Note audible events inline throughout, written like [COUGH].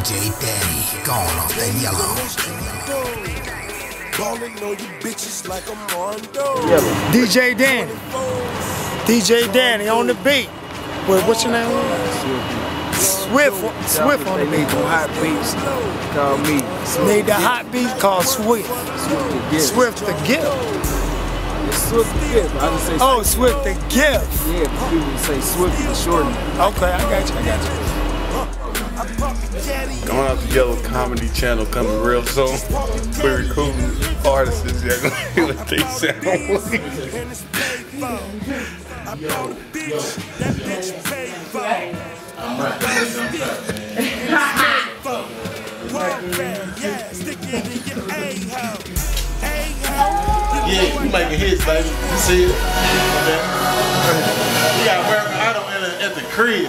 DJ Danny, going off that yellow. Ballin' on you bitches like I'm Mondo. DJ Danny. DJ Danny on the beat. Wait, what's your name? Swift. Swift on the They need beat. hot beats. Call me. Need the hot beat called Swift. Swift the gift. Swift the Gift. I just say Oh, Swift the gift. yeah, people say Swift the shorten. Okay, I got you. I got you. Going out the Yellow Comedy Channel coming real soon. We're recruiting artists. Yeah, gonna what they sound. Yeah, you making hits, baby. You see it? Okay. You got American Idol at the crib.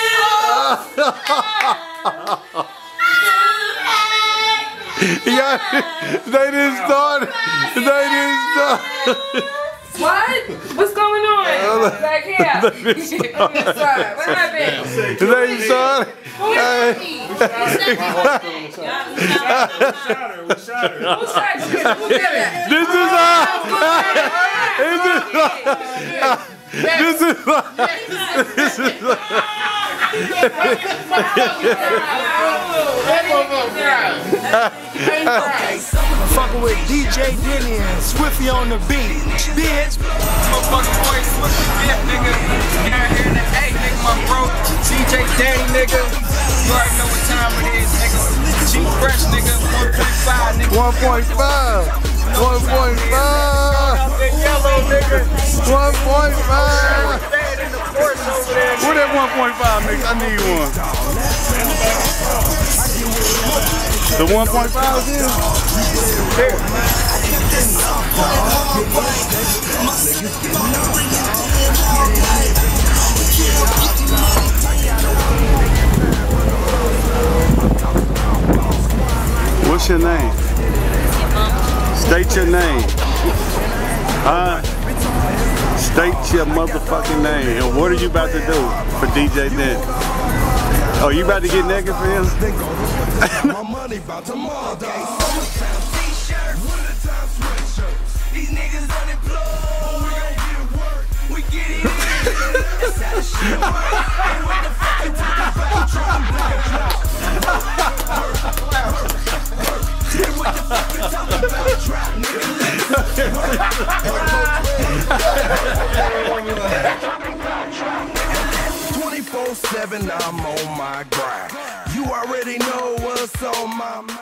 they didn't start. They didn't. What? What's going on? Back here. Side. What happened? They didn't start. Who Hey. is me? Who shot you? Who did that? This is uh, this is this is this is. Fucking with DJ Danny and Swiffy on the beat. Bitch. Motherfucking boy, Swift the Gift, nigga. Down here in the A, nigga, my bro. DJ Danny, nigga. You already know what time it is, nigga. G Fresh, nigga. 1.5, nigga. 1.5. 1.5. Out that yellow, nigga. 1.5. Bad in the Porsche over there, Where that 1.5 nigga? I need one. The 1.5 is? What's your name? State your name. Huh? State your motherfucking name. And what are you about to do for DJ Dent? Oh, you about to get naked for him? [LAUGHS] My money about to it. [LAUGHS] That's. Seven, I'm on my grind. You already know what's on my mind.